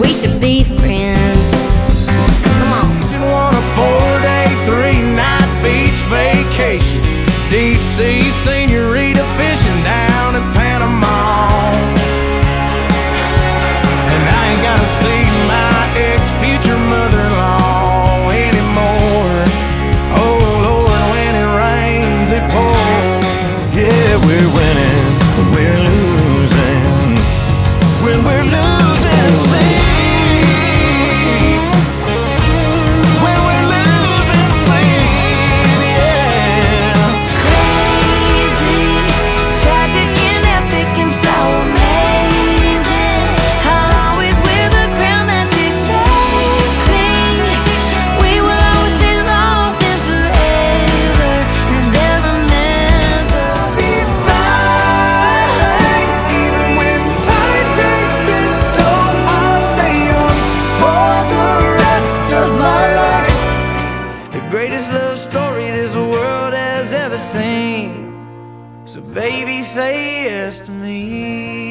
We should be friends. Come on. You want a four-day, three-night beach vacation, deep sea senior. greatest love story this world has ever seen. So, baby, say yes to me.